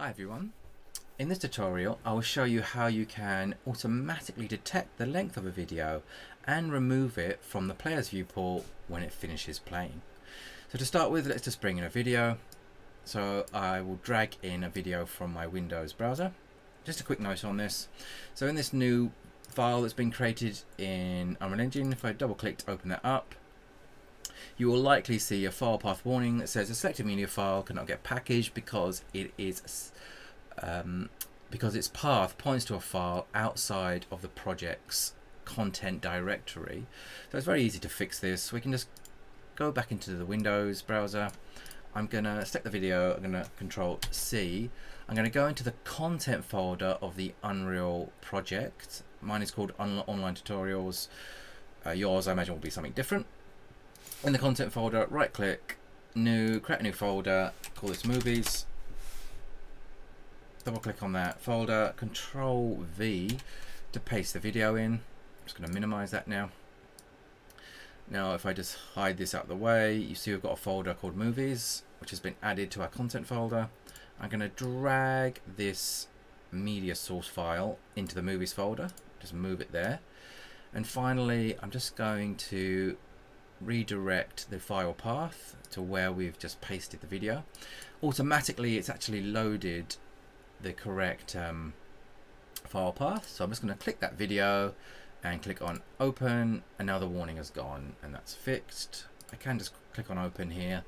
Hi everyone. In this tutorial I will show you how you can automatically detect the length of a video and remove it from the player's viewport when it finishes playing. So to start with let's just bring in a video. So I will drag in a video from my Windows browser. Just a quick note on this. So in this new file that's been created in Unreal Engine, if I double click to open that up, you will likely see a file path warning that says a selected media file cannot get packaged because it is um, because its path points to a file outside of the project's content directory. So it's very easy to fix this. We can just go back into the Windows browser. I'm gonna select the video, I'm gonna control C. I'm gonna go into the content folder of the Unreal project. Mine is called Online Tutorials. Uh, yours I imagine will be something different in the content folder, right click, new, create a new folder, call this movies, double click on that folder, control V to paste the video in. I'm just going to minimize that now. Now if I just hide this out of the way, you see we've got a folder called movies, which has been added to our content folder. I'm going to drag this media source file into the movies folder, just move it there. And finally, I'm just going to redirect the file path to where we've just pasted the video. Automatically it's actually loaded the correct um, file path. So I'm just going to click that video and click on open and now the warning has gone and that's fixed. I can just click on open here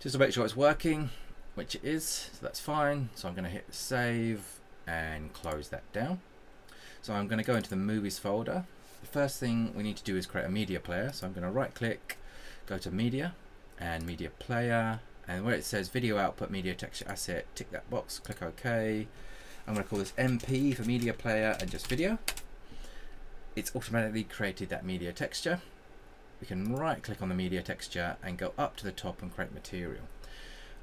just to make sure it's working which it is so that's fine so I'm going to hit save and close that down so I'm going to go into the movies folder the first thing we need to do is create a media player. So I'm going to right click, go to media and media player and where it says video output media texture asset, tick that box, click OK. I'm going to call this MP for media player and just video. It's automatically created that media texture. We can right click on the media texture and go up to the top and create material.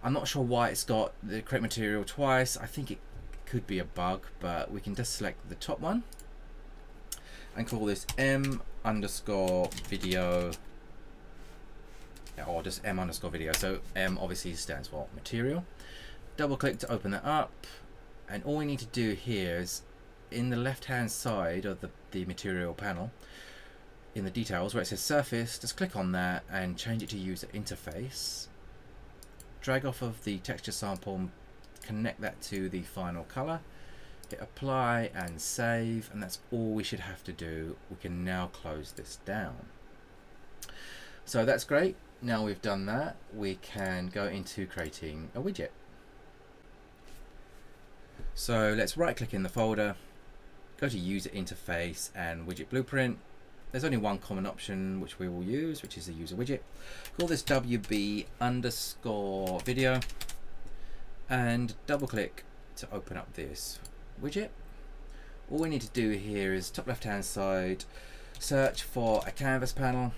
I'm not sure why it's got the create material twice. I think it could be a bug, but we can just select the top one and call this m underscore video or just m underscore video. So m obviously stands for material. Double click to open that up and all we need to do here is in the left hand side of the, the material panel in the details where it says surface just click on that and change it to user interface drag off of the texture sample connect that to the final color hit apply and save and that's all we should have to do. We can now close this down. So that's great. Now we've done that we can go into creating a widget. So let's right click in the folder go to user interface and widget blueprint. There's only one common option which we will use which is the user widget. Call this wb underscore video and double click to open up this widget. All we need to do here is top left hand side, search for a canvas panel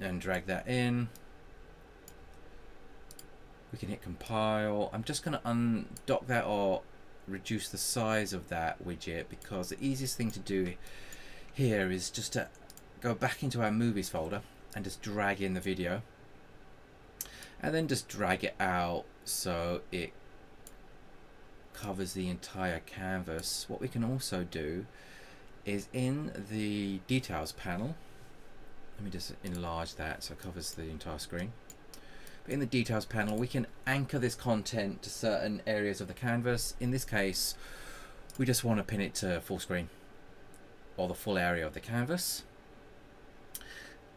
and drag that in. We can hit compile. I'm just going to undock that or reduce the size of that widget because the easiest thing to do here is just to go back into our movies folder and just drag in the video and then just drag it out so it covers the entire canvas. What we can also do is in the details panel, let me just enlarge that so it covers the entire screen. But in the details panel, we can anchor this content to certain areas of the canvas. In this case, we just want to pin it to full screen or the full area of the canvas.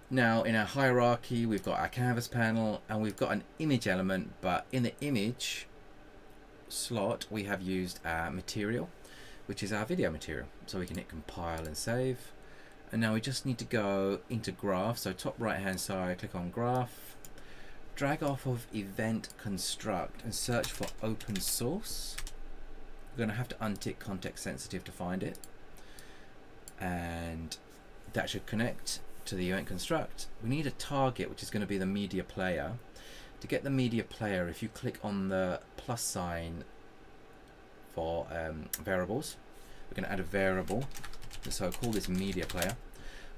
Now in our hierarchy, we've got our canvas panel and we've got an image element, but in the image, slot we have used our material which is our video material. So we can hit compile and save. And now we just need to go into graph. So top right hand side click on graph drag off of event construct and search for open source. We're going to have to untick context sensitive to find it. And that should connect to the event construct. We need a target which is going to be the media player. To get the media player, if you click on the plus sign for um, variables, we're going to add a variable. So I'll call this media player.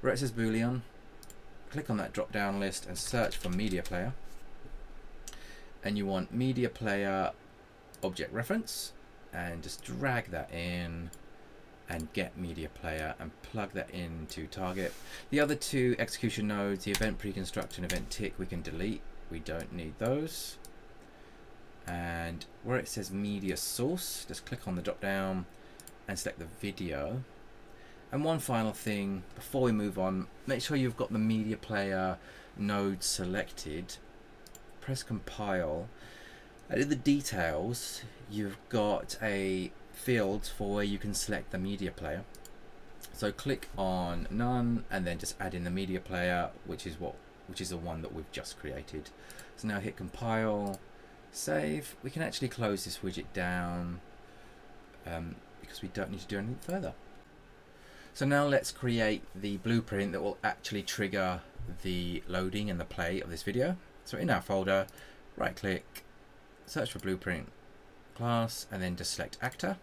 Where it says boolean, click on that drop down list and search for media player. And you want media player object reference and just drag that in and get media player and plug that into target. The other two execution nodes, the event pre-construct and event tick, we can delete. We don't need those. And where it says media source, just click on the drop down and select the video. And one final thing before we move on, make sure you've got the media player node selected. Press compile. And in the details, you've got a field for where you can select the media player. So click on none and then just add in the media player, which is what which is the one that we've just created. So now hit compile, save. We can actually close this widget down um, because we don't need to do anything further. So now let's create the blueprint that will actually trigger the loading and the play of this video. So in our folder, right click, search for blueprint class, and then just select actor.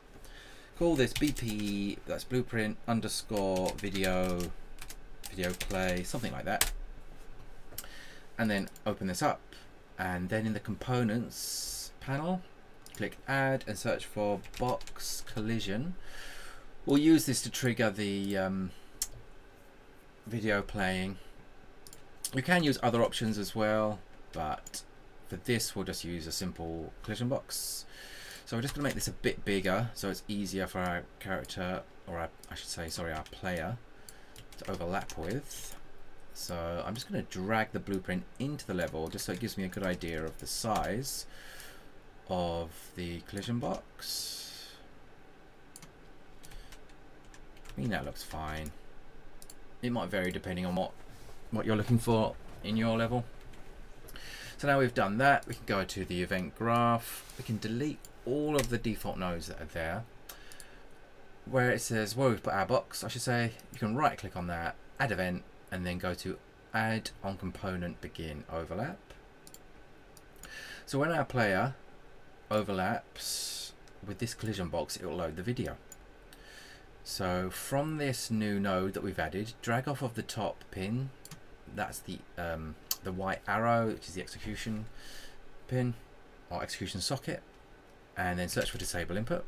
Call this BP, that's blueprint underscore video, video play, something like that. And then open this up. And then in the components panel, click add and search for box collision. We'll use this to trigger the um, video playing. You can use other options as well, but for this we'll just use a simple collision box. So we're just going to make this a bit bigger so it's easier for our character, or our, I should say, sorry, our player to overlap with. So I'm just going to drag the blueprint into the level just so it gives me a good idea of the size of the collision box. I mean that looks fine. It might vary depending on what what you're looking for in your level. So now we've done that, we can go to the event graph. We can delete all of the default nodes that are there. Where it says where we've put our box, I should say, you can right click on that, add event, and then go to add on component begin overlap. So when our player overlaps with this collision box, it will load the video. So from this new node that we've added, drag off of the top pin, that's the um, the white arrow, which is the execution pin or execution socket, and then search for disable input.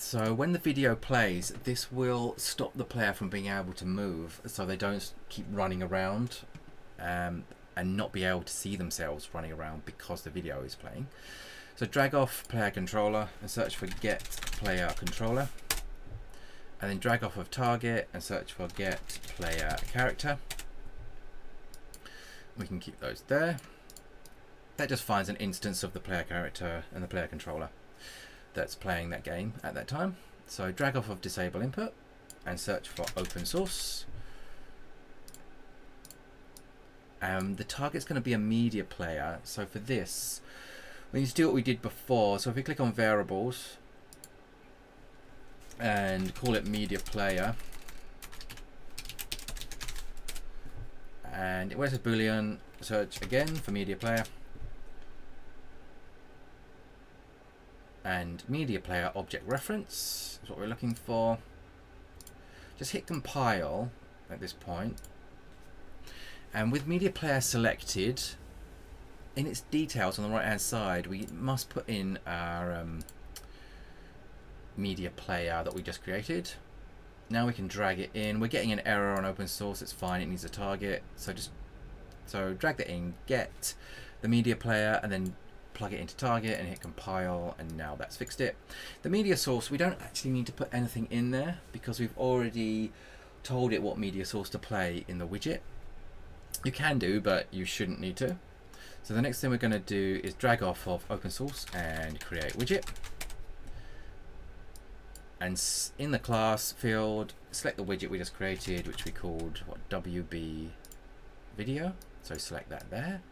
So when the video plays, this will stop the player from being able to move so they don't keep running around um, and not be able to see themselves running around because the video is playing. So drag off player controller and search for get player controller and then drag off of target and search for get player character. We can keep those there. That just finds an instance of the player character and the player controller that's playing that game at that time. So drag off of disable input and search for open source. Um, the target's going to be a media player. So for this, we need to do what we did before. So if we click on variables and call it media player, and it where's the boolean, search again for media player. And media player object reference is what we're looking for. Just hit compile at this point. And with media player selected, in its details on the right hand side, we must put in our um, media player that we just created. Now we can drag it in. We're getting an error on open source. It's fine. It needs a target. So just so drag that in, get the media player, and then plug it into target and hit compile and now that's fixed it. The media source, we don't actually need to put anything in there because we've already told it what media source to play in the widget. You can do, but you shouldn't need to. So the next thing we're going to do is drag off of open source and create widget. And in the class field, select the widget we just created, which we called what WB video. So select that there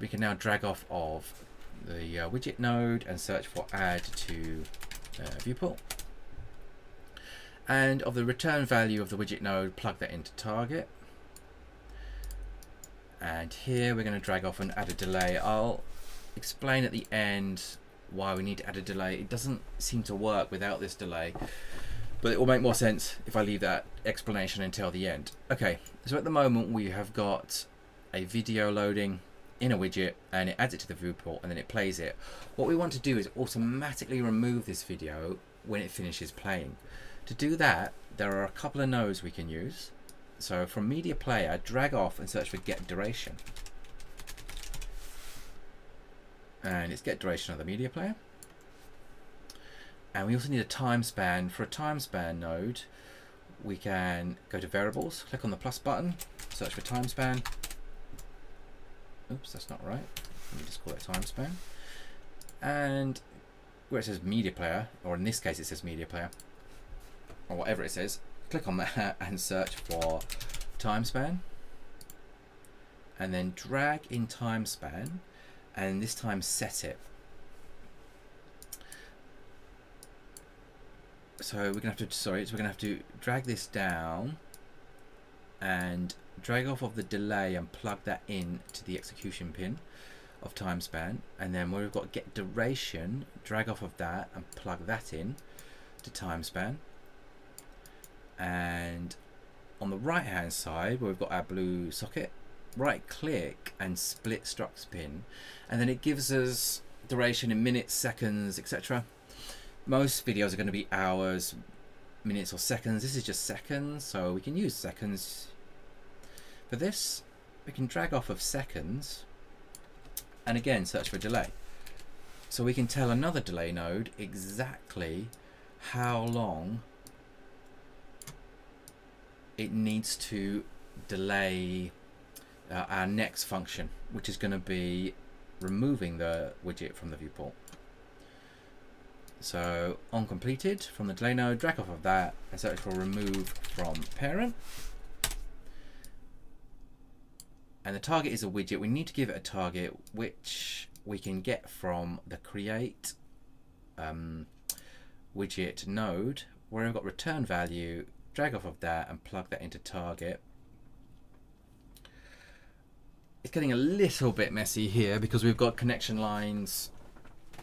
we can now drag off of the uh, widget node and search for add to uh, viewport. And of the return value of the widget node, plug that into target. And here we're going to drag off and add a delay. I'll explain at the end why we need to add a delay. It doesn't seem to work without this delay, but it will make more sense if I leave that explanation until the end. Okay, so at the moment we have got a video loading in a widget and it adds it to the viewport and then it plays it. What we want to do is automatically remove this video when it finishes playing. To do that, there are a couple of nodes we can use. So from media player, drag off and search for get duration. And it's get duration of the media player. And we also need a time span. For a time span node, we can go to variables, click on the plus button, search for time span. Oops, that's not right. Let me just call it time span. And where it says media player, or in this case it says media player, or whatever it says, click on that and search for time span. And then drag in time span, and this time set it. So we're gonna have to sorry, so we're gonna have to drag this down and drag off of the delay and plug that in to the execution pin of time span. And then where we've got get duration drag off of that and plug that in to time span. And on the right hand side where we've got our blue socket right click and split struct pin. And then it gives us duration in minutes seconds etc most videos are going to be hours minutes or seconds. This is just seconds so we can use seconds. For this we can drag off of seconds and again search for delay. So we can tell another delay node exactly how long it needs to delay uh, our next function, which is going to be removing the widget from the viewport. So on completed from the delay node, drag off of that and search for remove from parent. And the target is a widget. We need to give it a target which we can get from the create um, widget node where I've got return value drag off of that and plug that into target. It's getting a little bit messy here because we've got connection lines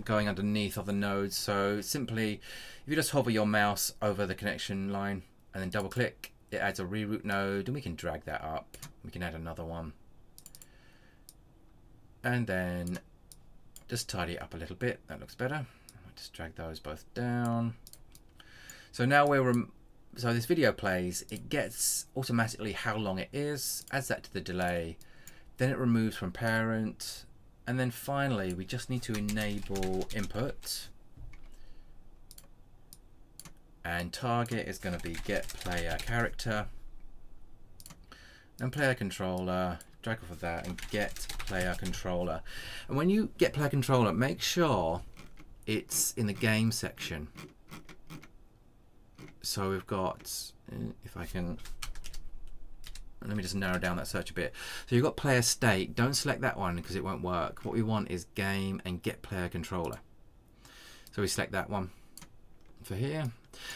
going underneath of the nodes. So simply, if you just hover your mouse over the connection line and then double click, it adds a reroute node and we can drag that up. We can add another one. And then just tidy it up a little bit. That looks better. I'll just drag those both down. So now we're so this video plays, it gets automatically how long it is, adds that to the delay, then it removes from parent, and then finally we just need to enable input. And target is going to be get player character, and player controller, drag off of that, and get player controller. And when you get player controller, make sure it's in the game section so we've got, uh, if I can, let me just narrow down that search a bit. So you've got player state, don't select that one because it won't work. What we want is game and get player controller. So we select that one for here.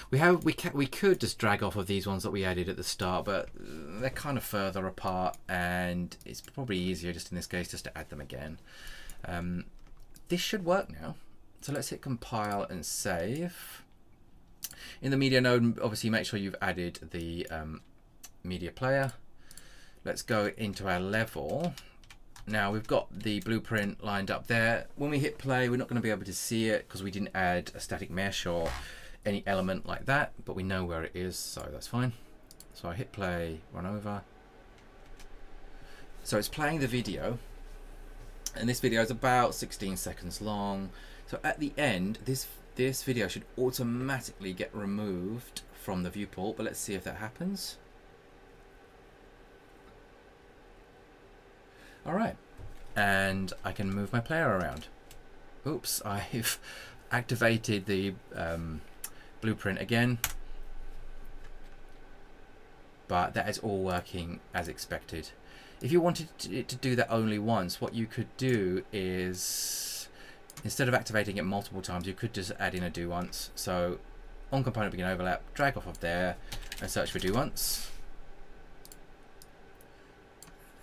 We have we can, we could just drag off of these ones that we added at the start, but they're kind of further apart, and it's probably easier just in this case just to add them again. Um, this should work now. So let's hit compile and save. In the media node, obviously make sure you've added the um, media player. Let's go into our level. Now we've got the blueprint lined up there. When we hit play, we're not going to be able to see it because we didn't add a static mesh or any element like that, but we know where it is, so that's fine. So I hit play, run over. So it's playing the video, and this video is about 16 seconds long. So at the end, this this video should automatically get removed from the viewport, but let's see if that happens. Alright, and I can move my player around. Oops, I've activated the um, blueprint again, but that is all working as expected. If you wanted it to do that only once, what you could do is Instead of activating it multiple times, you could just add in a do once. So on component begin overlap, drag off of there and search for do once.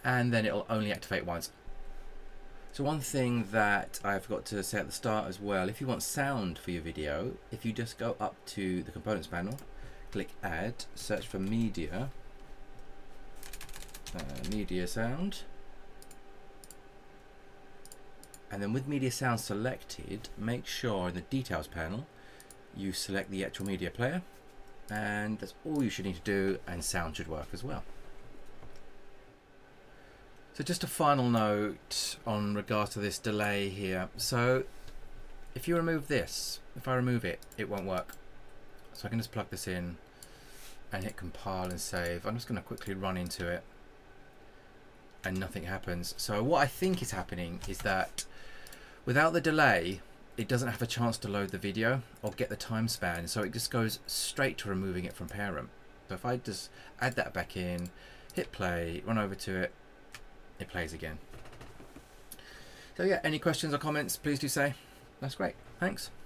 And then it'll only activate once. So one thing that I forgot to say at the start as well, if you want sound for your video, if you just go up to the components panel, click add, search for media, uh, media sound, and then with media sound selected make sure in the details panel you select the actual media player and that's all you should need to do and sound should work as well. So just a final note on regards to this delay here. So if you remove this, if I remove it, it won't work. So I can just plug this in and hit compile and save. I'm just going to quickly run into it and nothing happens. So what I think is happening is that without the delay, it doesn't have a chance to load the video or get the time span. So it just goes straight to removing it from parent. So if I just add that back in, hit play, run over to it, it plays again. So yeah, any questions or comments, please do say. That's great. Thanks.